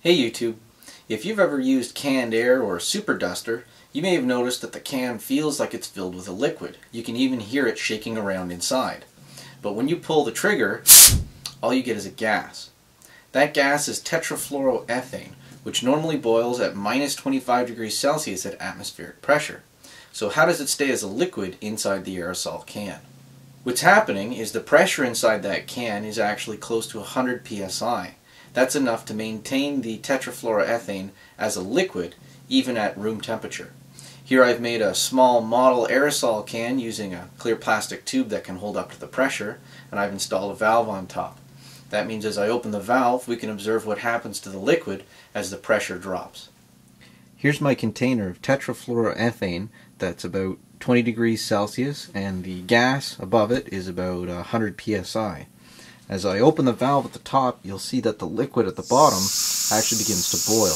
Hey YouTube, if you've ever used canned air or a super duster, you may have noticed that the can feels like it's filled with a liquid. You can even hear it shaking around inside. But when you pull the trigger, all you get is a gas. That gas is tetrafluoroethane, which normally boils at minus 25 degrees Celsius at atmospheric pressure. So how does it stay as a liquid inside the aerosol can? What's happening is the pressure inside that can is actually close to 100 psi. That's enough to maintain the tetrafluoroethane as a liquid even at room temperature. Here I've made a small model aerosol can using a clear plastic tube that can hold up to the pressure and I've installed a valve on top. That means as I open the valve we can observe what happens to the liquid as the pressure drops. Here's my container of tetrafluoroethane that's about 20 degrees Celsius and the gas above it is about 100 psi. As I open the valve at the top, you'll see that the liquid at the bottom actually begins to boil.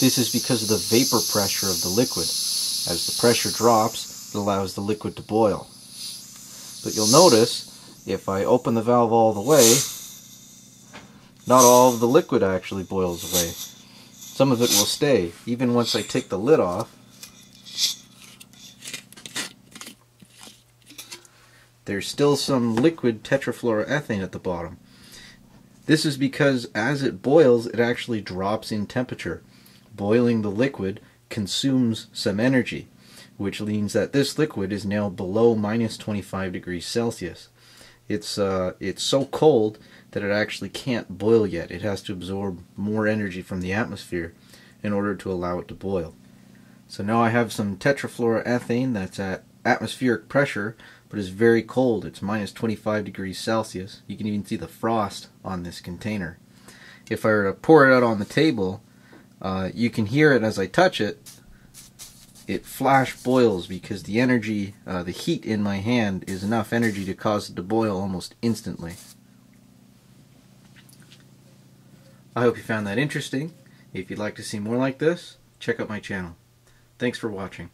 This is because of the vapor pressure of the liquid. As the pressure drops, it allows the liquid to boil. But you'll notice, if I open the valve all the way, not all of the liquid actually boils away. Some of it will stay, even once I take the lid off. There's still some liquid tetrafluoroethane at the bottom. This is because as it boils, it actually drops in temperature. Boiling the liquid consumes some energy, which means that this liquid is now below minus 25 degrees Celsius. It's, uh, it's so cold that it actually can't boil yet. It has to absorb more energy from the atmosphere in order to allow it to boil. So now I have some tetrafluoroethane that's at atmospheric pressure but it's very cold. It's minus 25 degrees Celsius. You can even see the frost on this container. If I were to pour it out on the table, uh, you can hear it as I touch it. It flash boils because the energy, uh, the heat in my hand is enough energy to cause it to boil almost instantly. I hope you found that interesting. If you'd like to see more like this, check out my channel. Thanks for watching.